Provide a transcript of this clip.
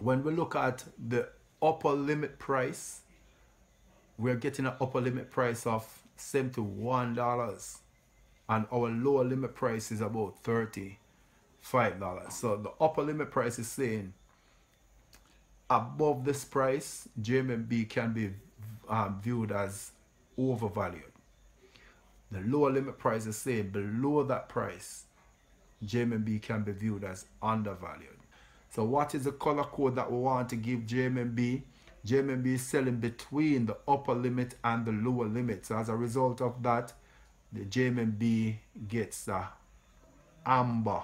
when we look at the upper limit price, we're getting an upper limit price of $71 and our lower limit price is about $35. So the upper limit price is saying above this price, JMMB can be um, viewed as overvalued. The lower limit price is saying below that price, JMMB can be viewed as undervalued. So what is the color code that we want to give JMMB? JMMB is selling between the upper limit and the lower limit. So as a result of that, the JMMB gets the amber